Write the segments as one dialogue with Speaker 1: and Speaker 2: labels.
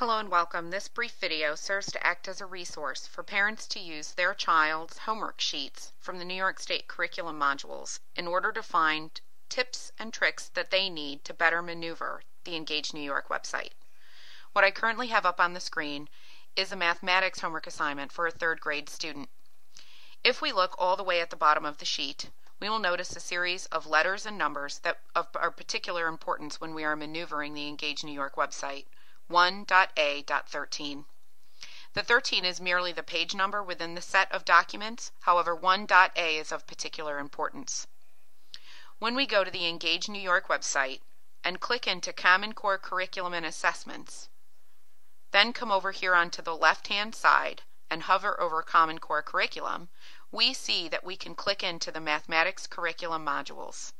Speaker 1: Hello and welcome. This brief video serves to act as a resource for parents to use their child's homework sheets from the New York State curriculum modules in order to find tips and tricks that they need to better maneuver the Engage New York website. What I currently have up on the screen is a mathematics homework assignment for a third grade student. If we look all the way at the bottom of the sheet, we will notice a series of letters and numbers that are particular importance when we are maneuvering the Engage New York website. 1.a.13. The 13 is merely the page number within the set of documents, however 1.a is of particular importance. When we go to the Engage New York website and click into Common Core Curriculum and Assessments, then come over here onto the left-hand side and hover over Common Core Curriculum, we see that we can click into the Mathematics Curriculum modules.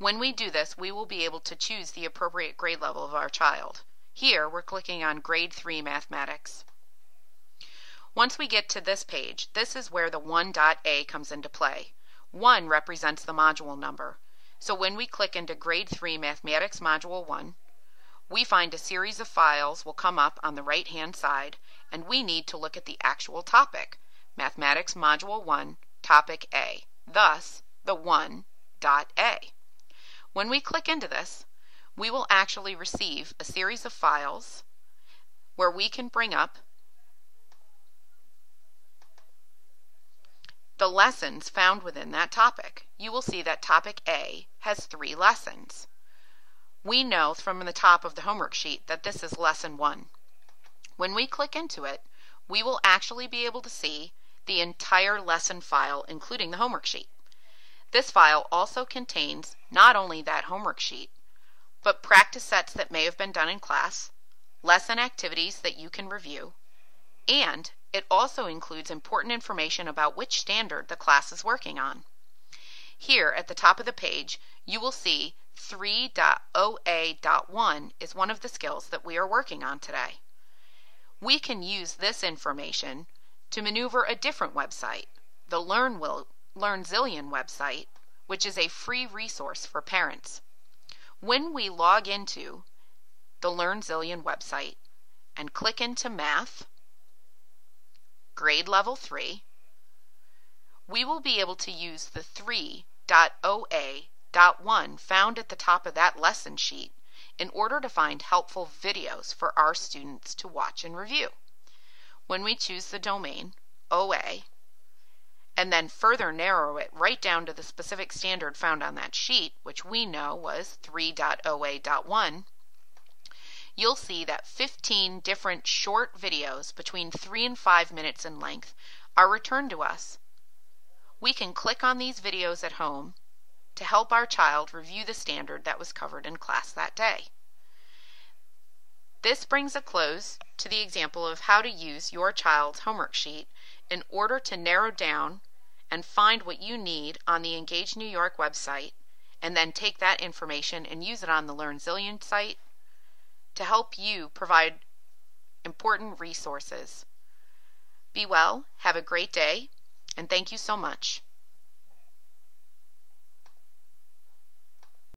Speaker 1: When we do this, we will be able to choose the appropriate grade level of our child. Here, we're clicking on Grade 3 Mathematics. Once we get to this page, this is where the 1.a comes into play. 1 represents the module number. So when we click into Grade 3 Mathematics Module 1, we find a series of files will come up on the right-hand side, and we need to look at the actual topic, Mathematics Module 1, Topic A, thus the 1.a. When we click into this, we will actually receive a series of files where we can bring up the lessons found within that topic. You will see that topic A has three lessons. We know from the top of the homework sheet that this is lesson one. When we click into it, we will actually be able to see the entire lesson file, including the homework sheet. This file also contains not only that homework sheet, but practice sets that may have been done in class, lesson activities that you can review, and it also includes important information about which standard the class is working on. Here at the top of the page, you will see 3.OA.1 is one of the skills that we are working on today. We can use this information to maneuver a different website, the Learn Will LearnZillion website, which is a free resource for parents. When we log into the LearnZillion website and click into Math, grade level 3, we will be able to use the 3.OA.1 found at the top of that lesson sheet in order to find helpful videos for our students to watch and review. When we choose the domain, OA, and then further narrow it right down to the specific standard found on that sheet, which we know was 3.OA.1, you'll see that 15 different short videos between 3 and 5 minutes in length are returned to us. We can click on these videos at home to help our child review the standard that was covered in class that day. This brings a close to the example of how to use your child's homework sheet in order to narrow down and find what you need on the Engage New York website, and then take that information and use it on the LearnZillion site to help you provide important resources. Be well, have a great day, and thank you so much.